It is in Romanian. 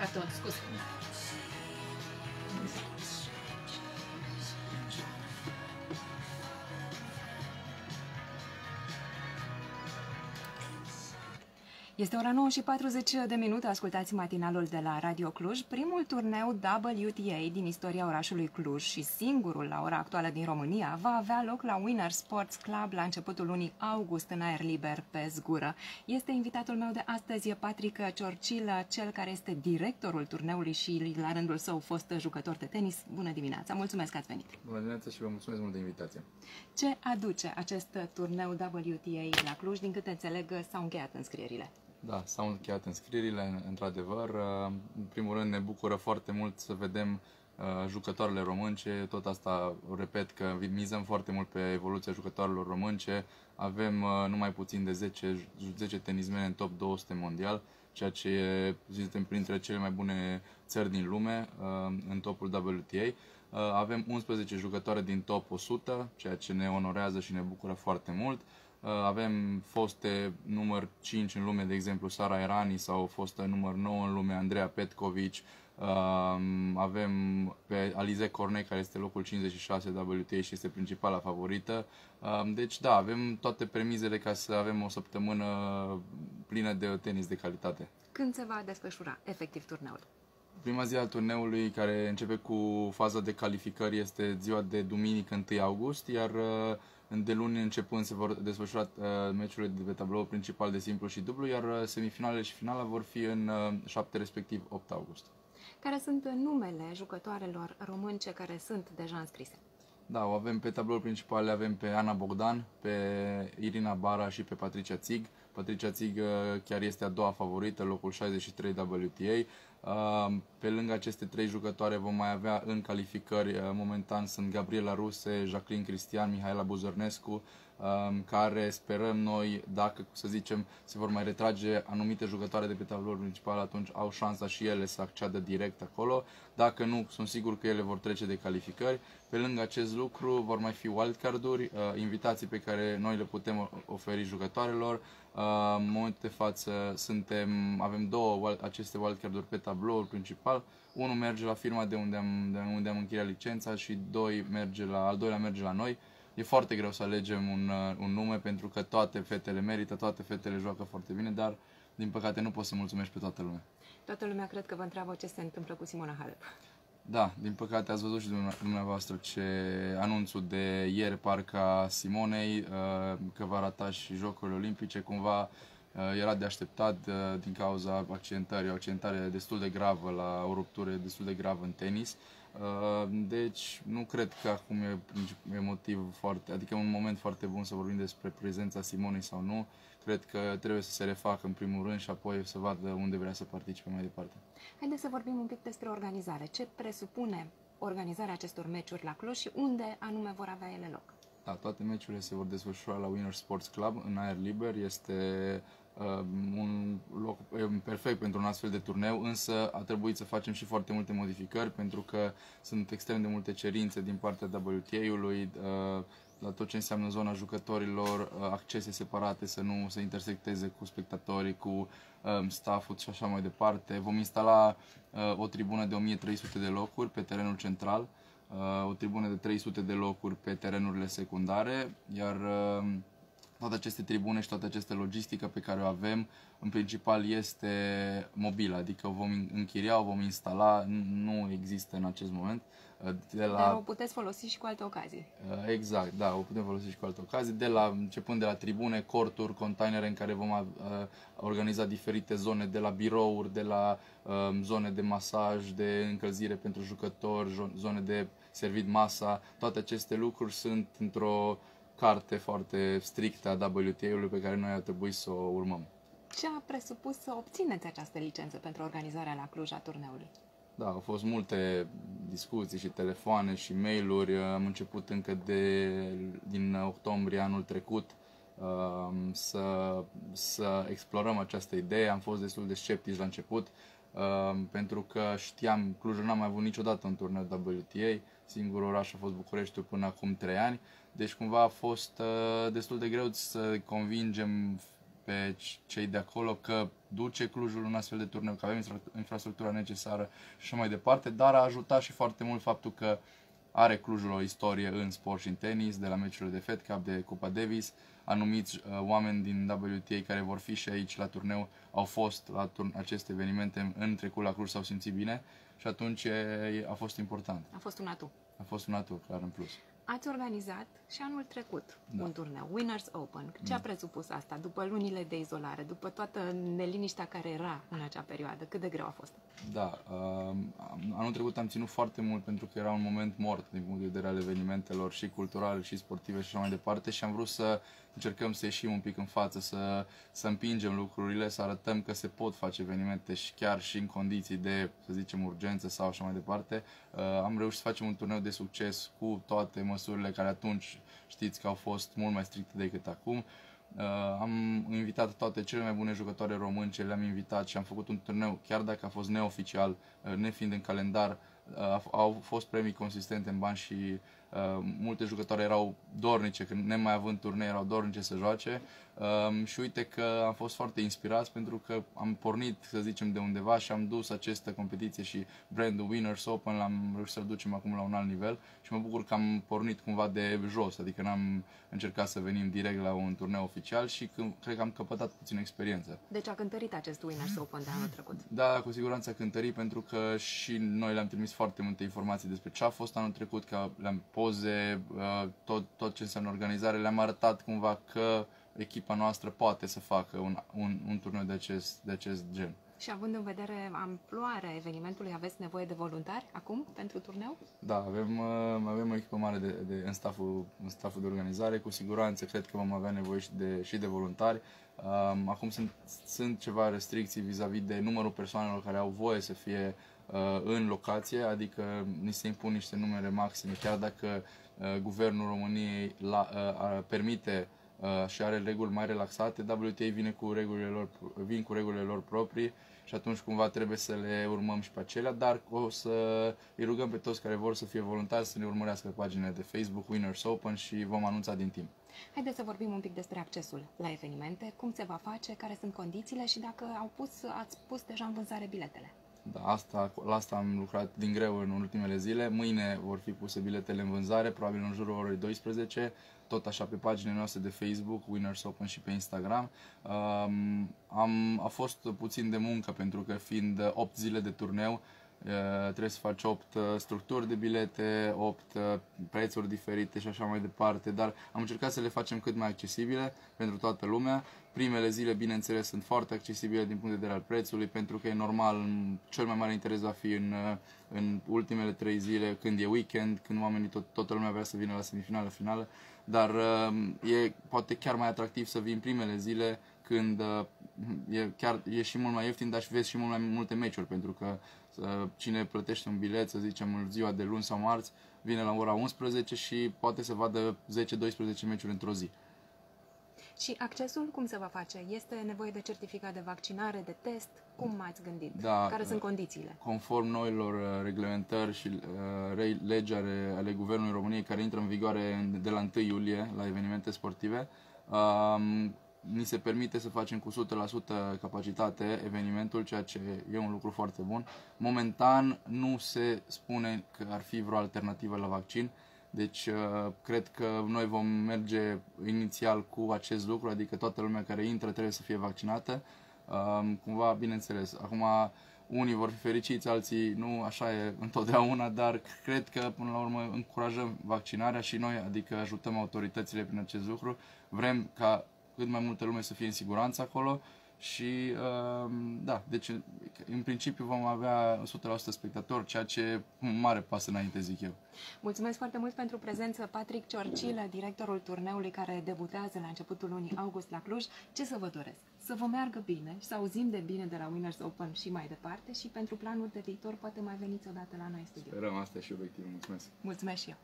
あとは少し。Este ora 9 și 40 de minute, ascultați matinalul de la Radio Cluj, primul turneu WTA din istoria orașului Cluj și singurul la ora actuală din România va avea loc la Winner Sports Club la începutul lunii august în aer liber pe zgură. Este invitatul meu de astăzi Patrick Ciorcilă, cel care este directorul turneului și la rândul său fost jucător de tenis. Bună dimineața, mulțumesc că ați venit! Bună dimineața și vă mulțumesc mult de invitație! Ce aduce acest turneu WTA la Cluj? Din câte înțeleg, s-au încheiat înscrierile. Da, s-au încheiat înscrierile, într-adevăr. În primul rând ne bucură foarte mult să vedem uh, jucătoarele românce, tot asta repet că mizăm foarte mult pe evoluția jucătoarelor românce. Avem uh, numai puțin de 10, 10 tenismene în top 200 mondial, ceea ce suntem printre cele mai bune țări din lume uh, în topul WTA. Avem 11 jucătoare din top 100, ceea ce ne onorează și ne bucură foarte mult. Uh, avem foste număr 5 în lume, de exemplu Sara Erani sau fostă număr 9 în lume Andreea Petkovic. Uh, avem pe Alize Cornet, care este locul 56 WTA și este principala favorită. Uh, deci da, avem toate premizele ca să avem o săptămână plină de tenis de calitate. Când se va desfășura efectiv turneul? Prima zi al turneului, care începe cu faza de calificări, este ziua de duminică 1 august, iar de luni începând se vor desfășura uh, meciurile de pe tablou principal de simplu și dublu, iar uh, semifinalele și finala vor fi în 7 uh, respectiv 8 august. Care sunt numele jucătoarelor românce care sunt deja înscrise? Da, o avem pe tabloul principal, le avem pe Ana Bogdan, pe Irina Bara și pe Patricia Țig. Patricia Țig chiar este a doua favorită, locul 63 WTA. Pe lângă aceste trei jucătoare vom mai avea în calificări, momentan sunt Gabriela Ruse, Jacqueline Cristian, Mihaela Buzărnescu, care sperăm noi, dacă să zicem se vor mai retrage anumite jucătoare de pe tabloul principal, atunci au șansa și ele să acceadă direct acolo. Dacă nu, sunt sigur că ele vor trece de calificări. Pe lângă acest lucru vor mai fi wildcard-uri, invitații pe care noi le putem oferi jucătoarelor, în momentul de față suntem, avem două aceste wildcard-uri pe tabloul principal. Unul merge la firma de unde am, de unde am încheiat licența și doi merge la, al doilea merge la noi. E foarte greu să alegem un, uh, un nume pentru că toate fetele merită, toate fetele joacă foarte bine, dar din păcate nu poți să mulțumești pe toată lumea. Toată lumea cred că vă întreabă ce se întâmplă cu Simona Halep. Da, din păcate ați văzut și dumneavoastră ce anunțul de ieri parca Simonei uh, că va rata și Jocurile Olimpice, cumva uh, era de așteptat uh, din cauza accidentării, o accidentare destul de gravă la o ruptură destul de gravă în tenis. Deci nu cred că acum e, e motiv foarte, adică un moment foarte bun să vorbim despre prezența Simonei sau nu cred că trebuie să se refacă în primul rând și apoi să vadă unde vrea să participe mai departe. Haideți să vorbim un pic despre organizare. Ce presupune organizarea acestor meciuri la Cluj și unde anume vor avea ele loc? Da, toate meciurile se vor desfășura la Winner Sports Club în aer liber. Este uh, un loc perfect pentru un astfel de turneu, însă a trebuit să facem și foarte multe modificări pentru că sunt extrem de multe cerințe din partea WTA-ului. Uh, la tot ce înseamnă zona jucătorilor, uh, accese separate, să nu se intersecteze cu spectatorii, cu um, stafful și așa mai departe. Vom instala uh, o tribună de 1300 de locuri pe terenul central, uh, o tribună de 300 de locuri pe terenurile secundare, iar uh, toate aceste tribune și toată această logistică pe care o avem, în principal este mobilă, adică o vom închiria, o vom instala, nu există în acest moment. De la... Dar o puteți folosi și cu alte ocazii. Uh, exact, da, o putem folosi și cu alte ocazii, de la, începând de la tribune, corturi, containere în care vom uh, organiza diferite zone, de la birouri, de la um, zone de masaj, de încălzire pentru jucători, zone de servit masa, toate aceste lucruri sunt într-o carte foarte strictă a WTA-ului pe care noi ar trebui să o urmăm. Ce a presupus să obțineți această licență pentru organizarea la Cluj a turneului? Da, au fost multe discuții și telefoane și mail-uri. Am început încă de, din octombrie anul trecut um, să, să explorăm această idee. Am fost destul de sceptici la început um, pentru că știam, Clujul n-am mai avut niciodată un turneu WTA, singurul oraș a fost Bucureștiul până acum 3 ani, deci cumva a fost uh, destul de greu să convingem pe cei de acolo că duce Clujul un astfel de turneu, că avem infrastructura necesară și așa mai departe, dar a ajutat și foarte mult faptul că are Clujul o istorie în sport și în tenis, de la meciurile de Fed Cup, de Cupa Davis, anumiți uh, oameni din WTA care vor fi și aici la turneu au fost la turn- aceste evenimente în trecut la Cluj, s-au simțit bine și atunci e, a fost important. A fost un atu. A fost un atu, clar, în plus. Ați organizat și anul trecut da. un turneu, Winners Open. Ce a da. presupus asta? După lunile de izolare, după toată neliniștea care era în acea perioadă, cât de greu a fost? Da, uh, anul trecut am ținut foarte mult pentru că era un moment mort din punct de vedere al evenimentelor și culturale și sportive și așa mai departe și am vrut să încercăm să ieșim un pic în față, să, să împingem lucrurile, să arătăm că se pot face evenimente și chiar și în condiții de, să zicem, urgență sau așa mai departe. Uh, am reușit să facem un turneu de succes cu toate măsurile care atunci știți că au fost mult mai stricte decât acum. Uh, am invitat toate cele mai bune jucătoare românce, le-am invitat și am făcut un turneu, chiar dacă a fost neoficial, uh, nefiind în calendar, uh, au fost premii consistente în bani și Uh, multe jucătoare erau dornice, când nemai având turnee, erau dornice să joace um, și uite că am fost foarte inspirați pentru că am pornit, să zicem, de undeva și am dus această competiție și brandul Winners Open l-am reușit să-l ducem acum la un alt nivel și mă bucur că am pornit cumva de jos, adică n-am încercat să venim direct la un turneu oficial și că, cred că am căpătat puțin experiență. Deci a cântărit acest Winners Open de anul trecut? Da, cu siguranță a cântărit pentru că și noi le-am trimis foarte multe informații despre ce a fost anul trecut, că le-am poze, uh, tot, tot ce înseamnă organizare, le-am arătat cumva că echipa noastră poate să facă un, un, un turneu de acest, de acest gen. Și având în vedere amploarea evenimentului, aveți nevoie de voluntari acum pentru turneu? Da, avem, uh, avem o echipă mare de, de, în, staful, în staful de organizare. Cu siguranță cred că vom avea nevoie și de, și de voluntari. Um, acum sunt, sunt ceva restricții vis-a-vis -vis de numărul persoanelor care au voie să fie uh, în locație, adică ni se impun niște numere maxime, chiar dacă uh, guvernul României la, uh, permite uh, și are reguli mai relaxate, WTA vine cu regulile lor, vin cu regulile lor proprii și atunci cumva trebuie să le urmăm și pe acelea, dar o să îi rugăm pe toți care vor să fie voluntari să ne urmărească pe paginile de Facebook Winners Open și vom anunța din timp. Haideți să vorbim un pic despre accesul la evenimente, cum se va face, care sunt condițiile și dacă au pus, ați pus deja în vânzare biletele. Da, asta, la asta am lucrat din greu în ultimele zile. Mâine vor fi puse biletele în vânzare, probabil în jurul orei 12, tot așa pe paginile noastre de Facebook, Winners Open și pe Instagram. Um, am, a fost puțin de muncă pentru că fiind 8 zile de turneu, trebuie să faci 8 uh, structuri de bilete, 8 uh, prețuri diferite și așa mai departe, dar am încercat să le facem cât mai accesibile pentru toată lumea. Primele zile, bineînțeles, sunt foarte accesibile din punct de vedere al prețului, pentru că e normal, cel mai mare interes va fi în, uh, în ultimele 3 zile, când e weekend, când oamenii, tot, toată lumea vrea să vină la semifinală, finală, dar e poate chiar mai atractiv să vin primele zile când e, chiar, e și mult mai ieftin, dar și vezi și mult mai multe meciuri, pentru că cine plătește un bilet, să zicem, în ziua de luni sau marți, vine la ora 11 și poate să vadă 10-12 meciuri într-o zi. Și accesul cum se va face? Este nevoie de certificat de vaccinare, de test? Cum m-ați gândit? Da, Care sunt condițiile? Conform noilor uh, reglementări și uh, legi ale, ale Guvernului României care intră în vigoare de la 1 iulie la evenimente sportive, um, ni se permite să facem cu 100% capacitate evenimentul, ceea ce e un lucru foarte bun. Momentan nu se spune că ar fi vreo alternativă la vaccin, deci uh, cred că noi vom merge inițial cu acest lucru, adică toată lumea care intră trebuie să fie vaccinată. Um, cumva, bineînțeles, acum unii vor fi fericiți, alții nu, așa e întotdeauna, dar cred că până la urmă încurajăm vaccinarea și noi, adică ajutăm autoritățile prin acest lucru. Vrem ca cât mai multă lume să fie în siguranță acolo și uh, da, deci în principiu vom avea 100% spectatori, ceea ce e un mare pas înainte, zic eu. Mulțumesc foarte mult pentru prezență, Patrick Ciorcilă, directorul turneului care debutează la începutul lunii august la Cluj. Ce să vă doresc? Să vă meargă bine și să auzim de bine de la Winners Open și mai departe și pentru planul de viitor poate mai veniți odată la noi în studio. Sperăm, asta și obiectivul. Mulțumesc! Mulțumesc și eu!